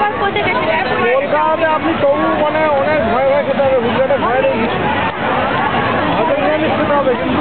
কলকাতাতে আপনি তবু মানে অনেক ভয় ভয় খেতে হবে গুজরাটে ভয় নেই কিছু হয়তো নিরামিষ খেতে হবে কিন্তু